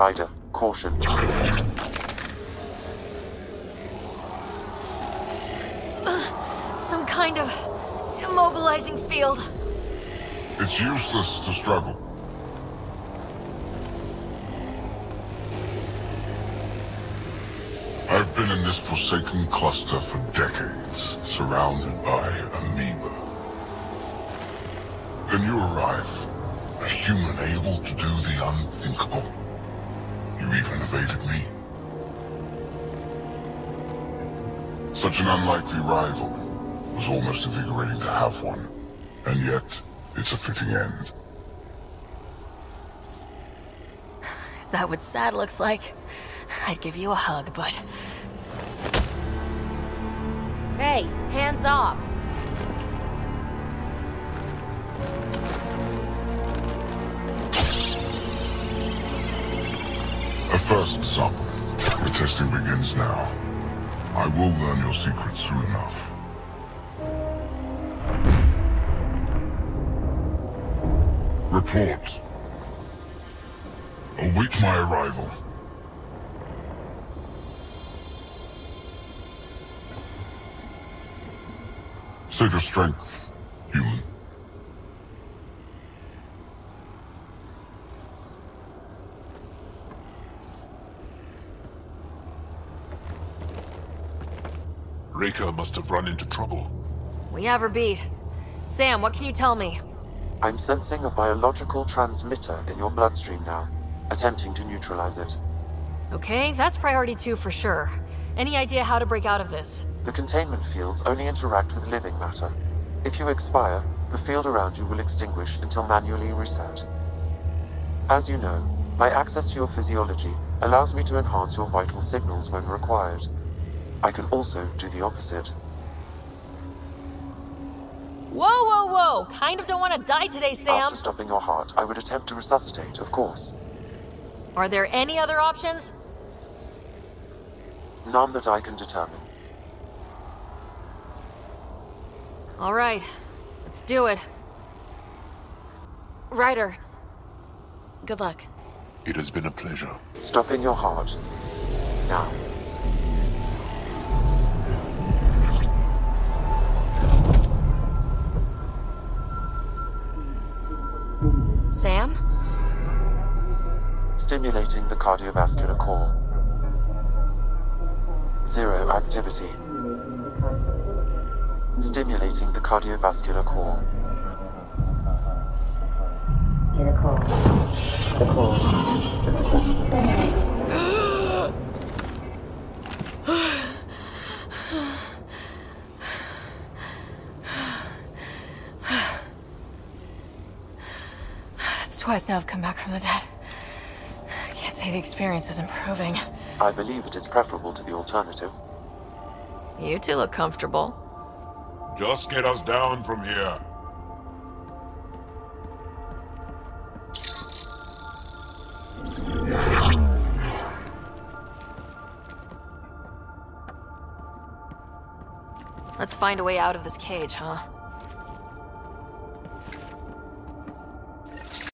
Ryder, caution. Some kind of immobilizing field. It's useless to struggle. I've been in this forsaken cluster for decades, surrounded by amoeba. Then you arrive, a human able to do the unthinkable. You even evaded me. Such an unlikely rival. Was almost invigorating to have one. And yet, it's a fitting end. Is that what sad looks like? I'd give you a hug, but... Hey, hands off! A first, son. The testing begins now. I will learn your secrets soon enough. Report. Await my arrival. Save your strength, human. Reika must have run into trouble. We have her beat. Sam, what can you tell me? I'm sensing a biological transmitter in your bloodstream now, attempting to neutralize it. Okay, that's priority two for sure. Any idea how to break out of this? The containment fields only interact with living matter. If you expire, the field around you will extinguish until manually reset. As you know, my access to your physiology allows me to enhance your vital signals when required. I can also do the opposite. Whoa, whoa, whoa! Kind of don't want to die today, Sam! After stopping your heart, I would attempt to resuscitate, of course. Are there any other options? None that I can determine. All right, let's do it. Ryder, good luck. It has been a pleasure. Stopping your heart. Now. Stimulating the cardiovascular core. Zero activity. Stimulating the cardiovascular core. To the. It's twice now I've come back from the dead. I can't say the experience is improving. I believe it is preferable to the alternative. You two look comfortable. Just get us down from here. Let's find a way out of this cage, huh?